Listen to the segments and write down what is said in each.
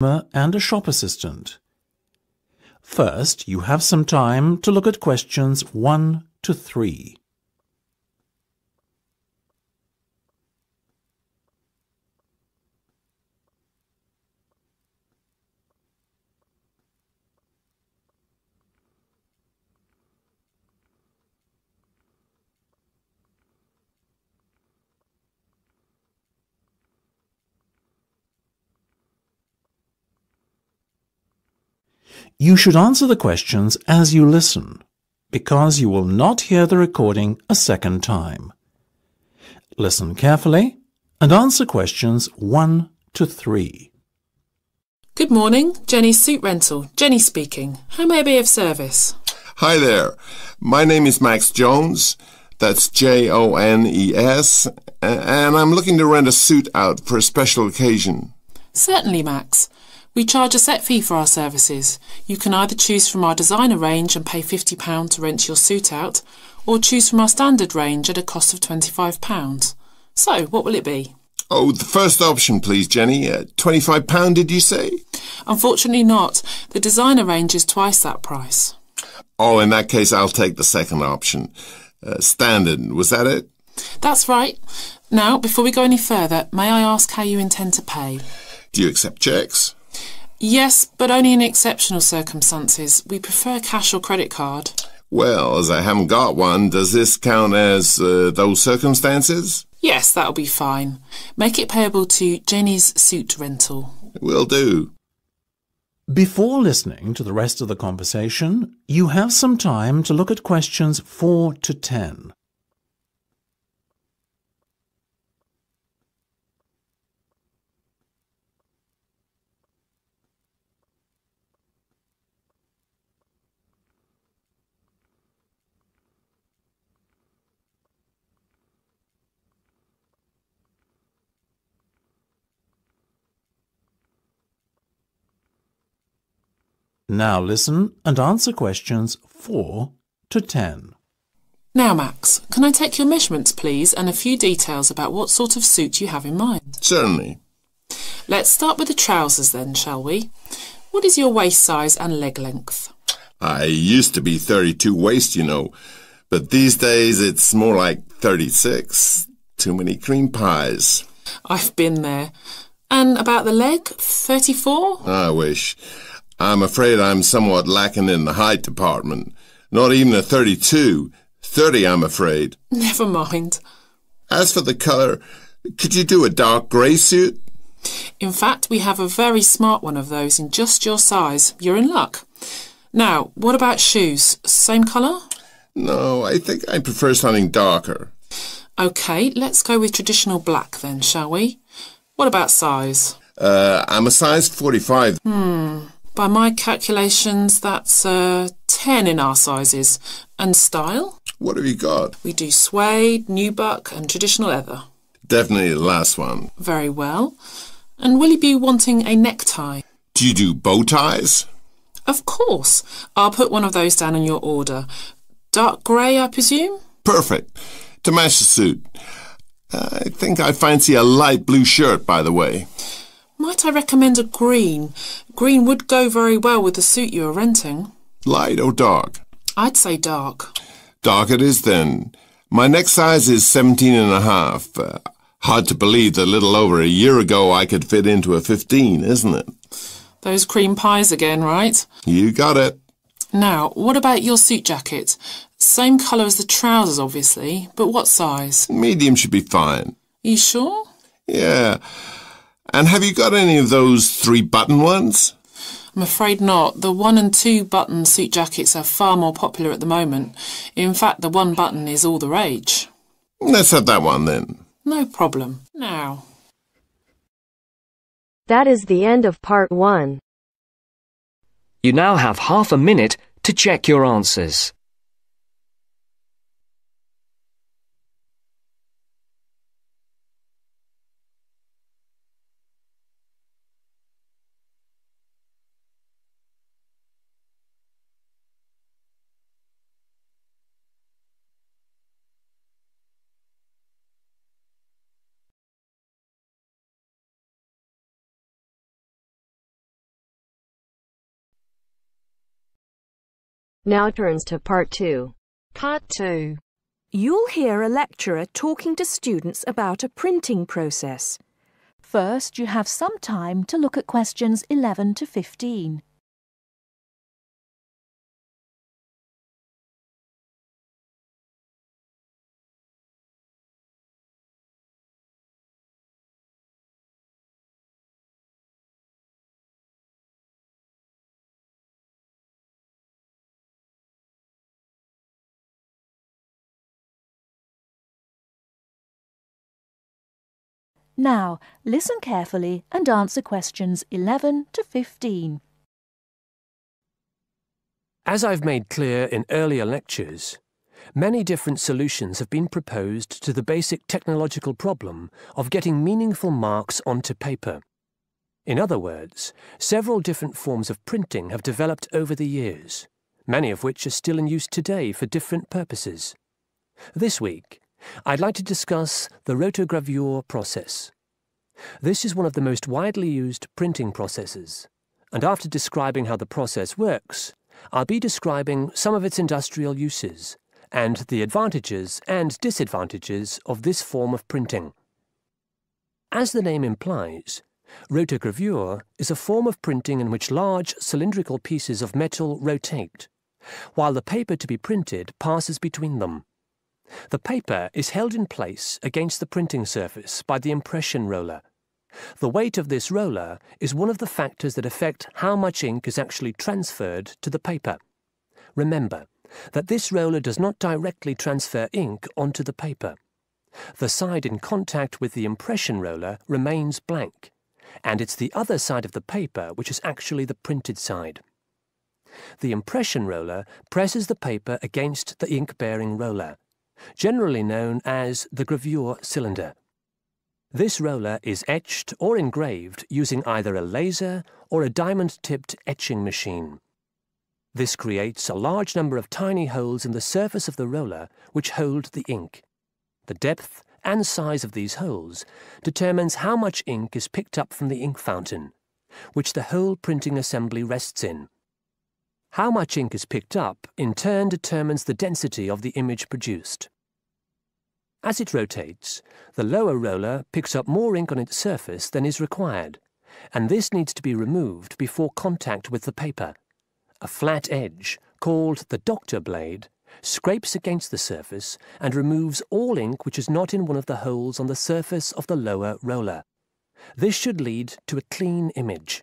and a shop assistant. First, you have some time to look at questions 1 to 3. You should answer the questions as you listen, because you will not hear the recording a second time. Listen carefully and answer questions 1 to 3. Good morning, Jenny's Suit Rental. Jenny speaking. How may I be of service? Hi there. My name is Max Jones. That's J O N E S. And I'm looking to rent a suit out for a special occasion. Certainly, Max. We charge a set fee for our services. You can either choose from our designer range and pay £50 to rent your suit out, or choose from our standard range at a cost of £25. So, what will it be? Oh, the first option, please, Jenny. Uh, £25, did you say? Unfortunately not. The designer range is twice that price. Oh, in that case, I'll take the second option. Uh, standard, was that it? That's right. Now, before we go any further, may I ask how you intend to pay? Do you accept checks? Yes, but only in exceptional circumstances. We prefer cash or credit card. Well, as I haven't got one, does this count as uh, those circumstances? Yes, that'll be fine. Make it payable to Jenny's Suit Rental. Will do. Before listening to the rest of the conversation, you have some time to look at questions 4 to 10. Now listen and answer questions 4 to 10. Now, Max, can I take your measurements, please, and a few details about what sort of suit you have in mind? Certainly. Let's start with the trousers then, shall we? What is your waist size and leg length? I used to be 32 waist, you know, but these days it's more like 36. Too many cream pies. I've been there. And about the leg, 34? I wish. I'm afraid I'm somewhat lacking in the height department. Not even a 32. 30, I'm afraid. Never mind. As for the colour, could you do a dark grey suit? In fact, we have a very smart one of those in just your size. You're in luck. Now, what about shoes? Same colour? No, I think I prefer something darker. OK, let's go with traditional black then, shall we? What about size? Uh, I'm a size 45. Hmm. By my calculations, that's uh, 10 in our sizes. And style? What have you got? We do suede, nubuck, and traditional leather. Definitely the last one. Very well. And will you be wanting a necktie? Do you do bow ties? Of course. I'll put one of those down in your order. Dark grey, I presume? Perfect. To match the suit. I think I fancy a light blue shirt, by the way. Might I recommend a green? Green would go very well with the suit you are renting. Light or dark? I'd say dark. Dark it is then. My next size is seventeen and a half. Uh, hard to believe that a little over a year ago I could fit into a 15, isn't it? Those cream pies again, right? You got it. Now, what about your suit jacket? Same colour as the trousers, obviously, but what size? Medium should be fine. You sure? Yeah. And have you got any of those three button ones? I'm afraid not. The one and two button suit jackets are far more popular at the moment. In fact, the one button is all the rage. Let's have that one then. No problem. Now. That is the end of part one. You now have half a minute to check your answers. Now turns to part two. Part 2. You'll hear a lecturer talking to students about a printing process. First, you have some time to look at questions 11 to 15. Now, listen carefully and answer questions 11 to 15. As I've made clear in earlier lectures, many different solutions have been proposed to the basic technological problem of getting meaningful marks onto paper. In other words, several different forms of printing have developed over the years, many of which are still in use today for different purposes. This week, I'd like to discuss the rotogravure process. This is one of the most widely used printing processes, and after describing how the process works, I'll be describing some of its industrial uses and the advantages and disadvantages of this form of printing. As the name implies, rotogravure is a form of printing in which large cylindrical pieces of metal rotate, while the paper to be printed passes between them. The paper is held in place against the printing surface by the impression roller. The weight of this roller is one of the factors that affect how much ink is actually transferred to the paper. Remember that this roller does not directly transfer ink onto the paper. The side in contact with the impression roller remains blank, and it's the other side of the paper which is actually the printed side. The impression roller presses the paper against the ink-bearing roller, generally known as the gravure cylinder. This roller is etched or engraved using either a laser or a diamond-tipped etching machine. This creates a large number of tiny holes in the surface of the roller which hold the ink. The depth and size of these holes determines how much ink is picked up from the ink fountain, which the whole printing assembly rests in. How much ink is picked up in turn determines the density of the image produced. As it rotates, the lower roller picks up more ink on its surface than is required, and this needs to be removed before contact with the paper. A flat edge, called the doctor blade, scrapes against the surface and removes all ink which is not in one of the holes on the surface of the lower roller. This should lead to a clean image.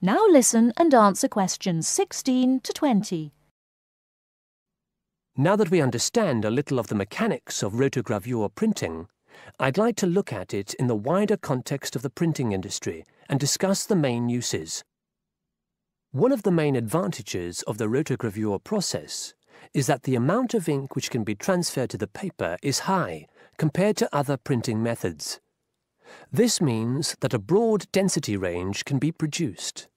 Now listen and answer questions 16 to 20. Now that we understand a little of the mechanics of rotogravure printing, I'd like to look at it in the wider context of the printing industry and discuss the main uses. One of the main advantages of the rotogravure process is that the amount of ink which can be transferred to the paper is high compared to other printing methods. This means that a broad density range can be produced.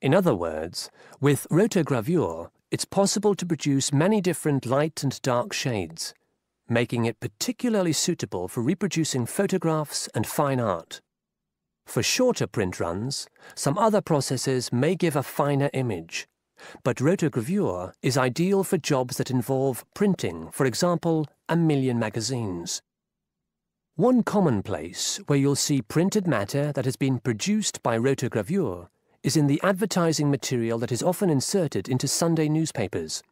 In other words, with rotogravure, it's possible to produce many different light and dark shades, making it particularly suitable for reproducing photographs and fine art. For shorter print runs, some other processes may give a finer image, but rotogravure is ideal for jobs that involve printing, for example, a million magazines. One common place where you'll see printed matter that has been produced by rotogravure is in the advertising material that is often inserted into Sunday newspapers.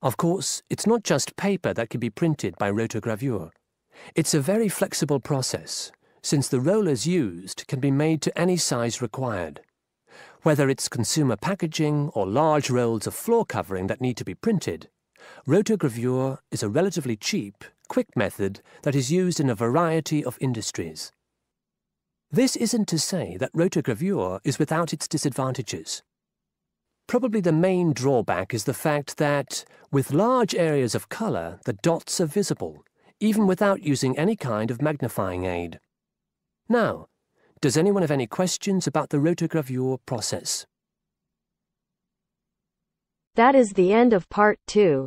Of course, it's not just paper that can be printed by rotogravure. It's a very flexible process, since the rollers used can be made to any size required. Whether it's consumer packaging or large rolls of floor covering that need to be printed, rotogravure is a relatively cheap, quick method that is used in a variety of industries. This isn't to say that rotogravure is without its disadvantages. Probably the main drawback is the fact that, with large areas of colour, the dots are visible, even without using any kind of magnifying aid. Now, does anyone have any questions about the rotogravure process? That is the end of part two.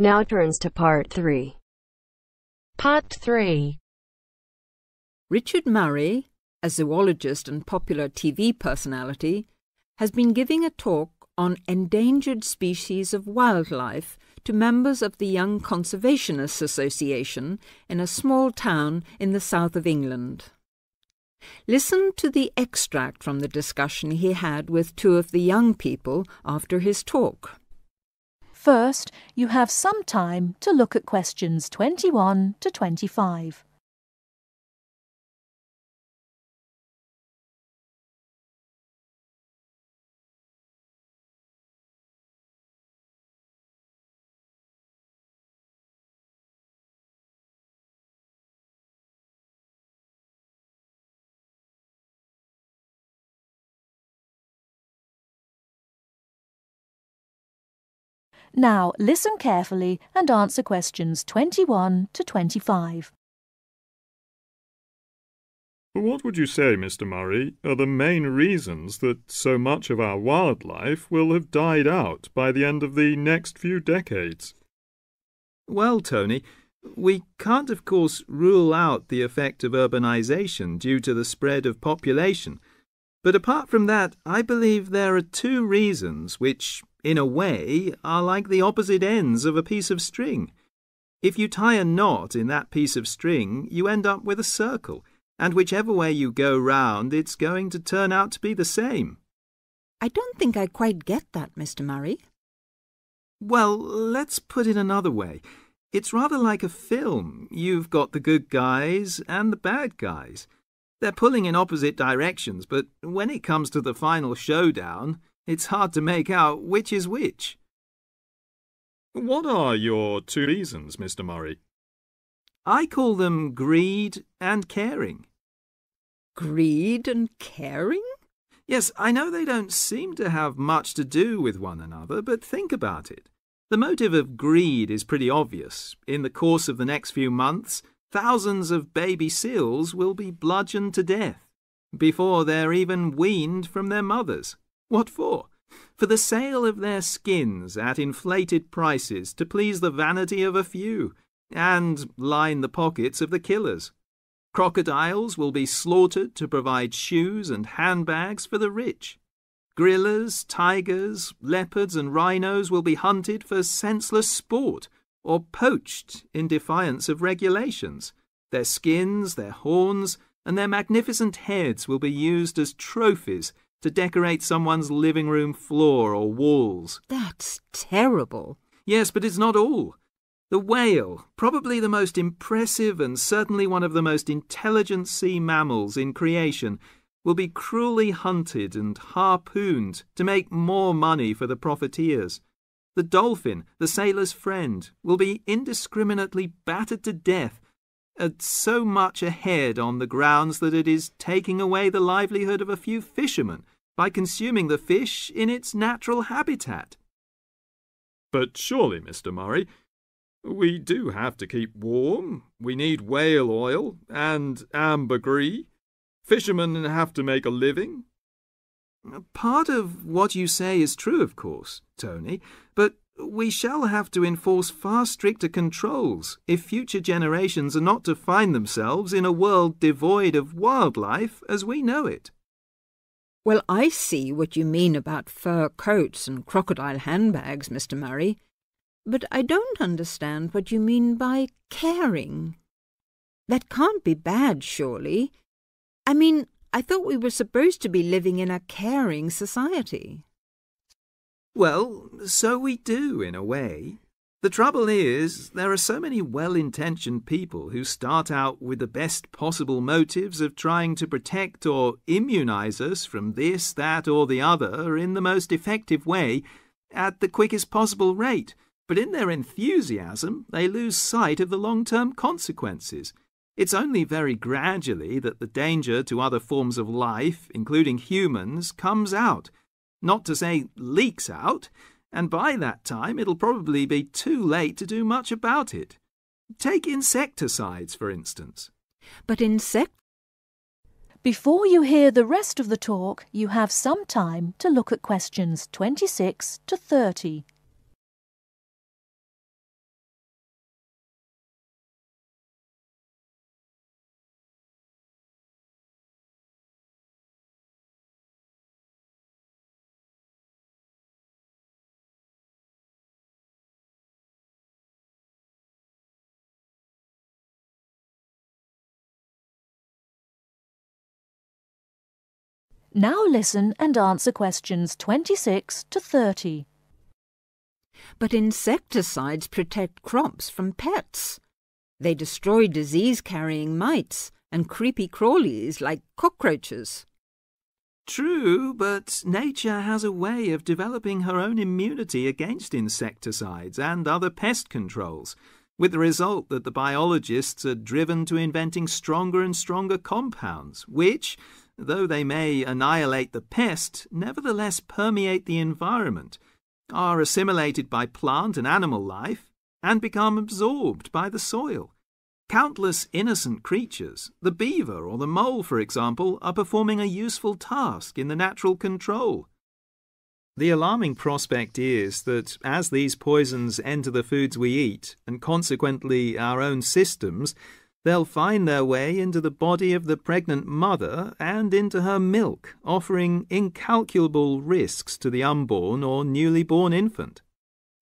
Now turns to part three. Part 3 Richard Murray, a zoologist and popular TV personality, has been giving a talk on endangered species of wildlife to members of the Young Conservationists Association in a small town in the south of England. Listen to the extract from the discussion he had with two of the young people after his talk. First, you have some time to look at questions 21 to 25. Now listen carefully and answer questions 21 to 25. What would you say, Mr. Murray, are the main reasons that so much of our wildlife will have died out by the end of the next few decades? Well, Tony, we can't, of course, rule out the effect of urbanization due to the spread of population. But apart from that, I believe there are two reasons which, in a way, are like the opposite ends of a piece of string. If you tie a knot in that piece of string, you end up with a circle, and whichever way you go round, it's going to turn out to be the same. I don't think I quite get that, Mr. Murray. Well, let's put it another way. It's rather like a film. You've got the good guys and the bad guys. They're pulling in opposite directions, but when it comes to the final showdown, it's hard to make out which is which. What are your two reasons, Mr. Murray? I call them greed and caring. Greed and caring? Yes, I know they don't seem to have much to do with one another, but think about it. The motive of greed is pretty obvious. In the course of the next few months, thousands of baby seals will be bludgeoned to death before they're even weaned from their mothers. What for? For the sale of their skins at inflated prices to please the vanity of a few and line the pockets of the killers. Crocodiles will be slaughtered to provide shoes and handbags for the rich. Gorillas, tigers, leopards, and rhinos will be hunted for senseless sport or poached in defiance of regulations. Their skins, their horns, and their magnificent heads will be used as trophies to decorate someone's living room floor or walls. That's terrible. Yes, but it's not all. The whale, probably the most impressive and certainly one of the most intelligent sea mammals in creation, will be cruelly hunted and harpooned to make more money for the profiteers. The dolphin, the sailor's friend, will be indiscriminately battered to death at so much a head on the grounds that it is taking away the livelihood of a few fishermen by consuming the fish in its natural habitat. But surely, Mr. Murray, we do have to keep warm. We need whale oil and ambergris. Fishermen have to make a living. Part of what you say is true, of course, Tony, but we shall have to enforce far stricter controls if future generations are not to find themselves in a world devoid of wildlife as we know it. Well, I see what you mean about fur coats and crocodile handbags, Mr. Murray. But I don't understand what you mean by caring. That can't be bad, surely. I mean, I thought we were supposed to be living in a caring society. Well, so we do, in a way. The trouble is, there are so many well intentioned people who start out with the best possible motives of trying to protect or immunize us from this, that, or the other in the most effective way at the quickest possible rate. But in their enthusiasm, they lose sight of the long term consequences. It's only very gradually that the danger to other forms of life, including humans, comes out. Not to say leaks out and by that time it'll probably be too late to do much about it. Take insecticides, for instance. But insect... Before you hear the rest of the talk, you have some time to look at questions 26 to 30. Now listen and answer questions 26 to 30. But insecticides protect crops from pests. They destroy disease-carrying mites and creepy crawlies like cockroaches. True, but nature has a way of developing her own immunity against insecticides and other pest controls, with the result that the biologists are driven to inventing stronger and stronger compounds, which, though they may annihilate the pest, nevertheless permeate the environment, are assimilated by plant and animal life, and become absorbed by the soil. Countless innocent creatures, the beaver or the mole, for example, are performing a useful task in the natural control. The alarming prospect is that as these poisons enter the foods we eat, and consequently our own systems, They'll find their way into the body of the pregnant mother and into her milk, offering incalculable risks to the unborn or newly born infant.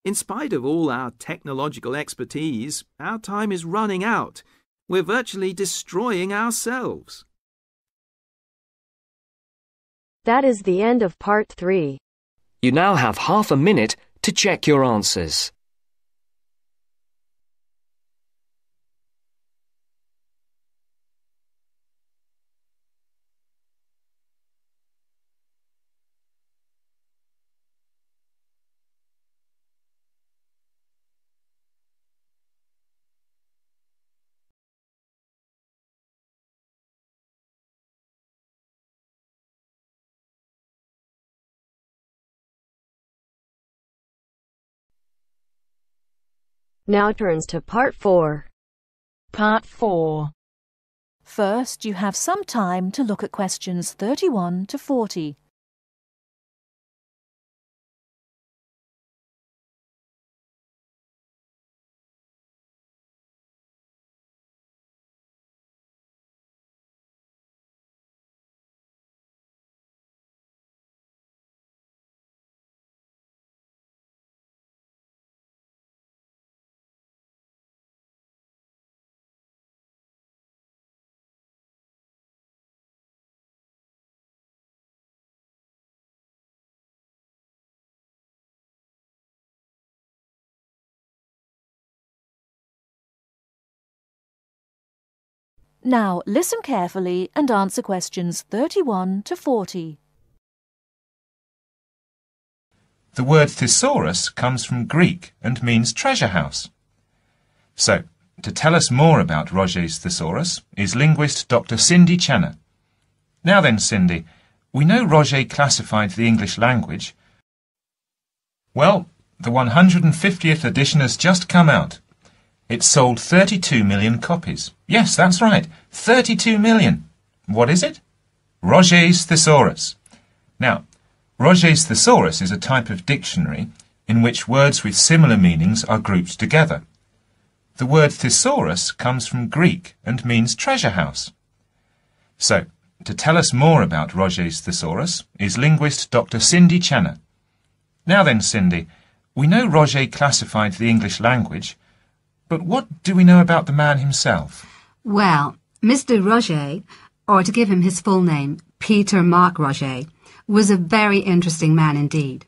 In spite of all our technological expertise, our time is running out. We're virtually destroying ourselves. That is the end of part three. You now have half a minute to check your answers. Now turns to part four. Part 4. First, you have some time to look at questions 31 to 40. Now listen carefully and answer questions 31 to 40. The word thesaurus comes from Greek and means treasure house. So, to tell us more about Roget's thesaurus is linguist Dr. Cindy Channer. Now then, Cindy, we know Roget classified the English language. Well, the 150th edition has just come out. It sold 32 million copies. Yes, that's right. 32 million. What is it? Roget's Thesaurus. Now, Roget's Thesaurus is a type of dictionary in which words with similar meanings are grouped together. The word thesaurus comes from Greek and means treasure house. So, to tell us more about Roget's Thesaurus is linguist Dr. Cindy Channer. Now then, Cindy, We know Roget classified the English language, but what do we know about the man himself? Well, Mr. Roget, or to give him his full name, Peter Mark Roget, was a very interesting man indeed.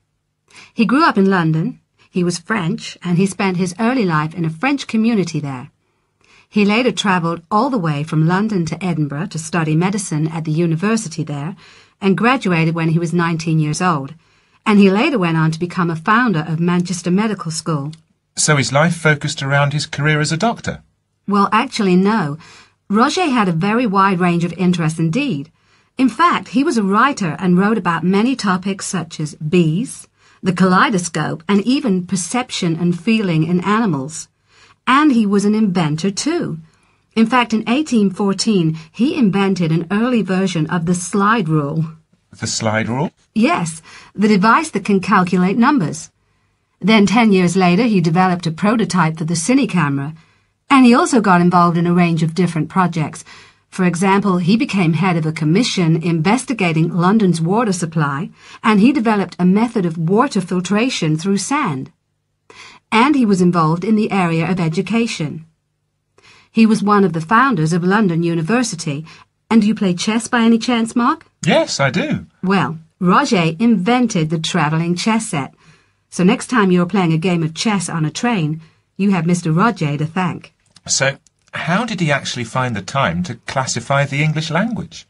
He grew up in London, he was French, and he spent his early life in a French community there. He later travelled all the way from London to Edinburgh to study medicine at the university there, and graduated when he was 19 years old and he later went on to become a founder of Manchester Medical School. So his life focused around his career as a doctor? Well, actually, no. Roget had a very wide range of interests indeed. In fact, he was a writer and wrote about many topics such as bees, the kaleidoscope, and even perception and feeling in animals. And he was an inventor too. In fact, in 1814, he invented an early version of the slide rule. The slide rule? Yes, the device that can calculate numbers. Then ten years later he developed a prototype for the cine camera, and he also got involved in a range of different projects. For example, he became head of a commission investigating London's water supply, and he developed a method of water filtration through sand. And he was involved in the area of education. He was one of the founders of London University, and do you play chess by any chance, Mark? Yes, I do. Well, Roget invented the travelling chess set. So next time you're playing a game of chess on a train, you have Mr. Roget to thank. So, how did he actually find the time to classify the English language?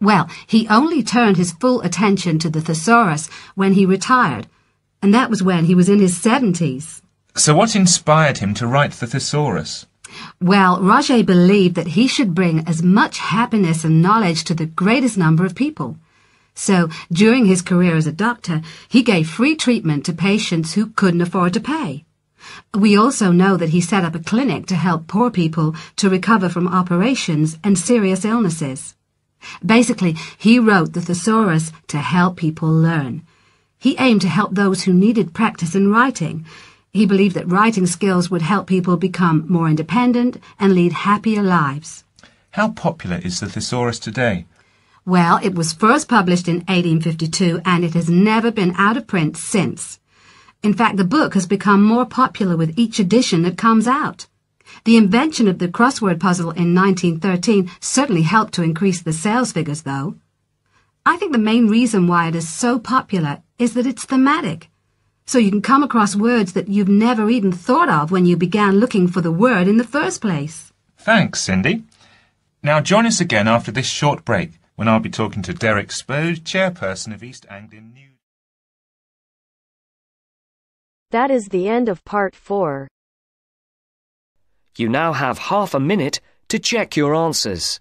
Well, he only turned his full attention to the thesaurus when he retired, and that was when he was in his seventies. So what inspired him to write the thesaurus? Well, Roget believed that he should bring as much happiness and knowledge to the greatest number of people. So, during his career as a doctor, he gave free treatment to patients who couldn't afford to pay. We also know that he set up a clinic to help poor people to recover from operations and serious illnesses. Basically, he wrote the thesaurus to help people learn. He aimed to help those who needed practice in writing, he believed that writing skills would help people become more independent and lead happier lives. How popular is the thesaurus today? Well, it was first published in 1852 and it has never been out of print since. In fact, the book has become more popular with each edition that comes out. The invention of the crossword puzzle in 1913 certainly helped to increase the sales figures, though. I think the main reason why it is so popular is that it's thematic so you can come across words that you've never even thought of when you began looking for the word in the first place. Thanks, Cindy. Now join us again after this short break when I'll be talking to Derek Spode, chairperson of East Anglian News. That is the end of part four. You now have half a minute to check your answers.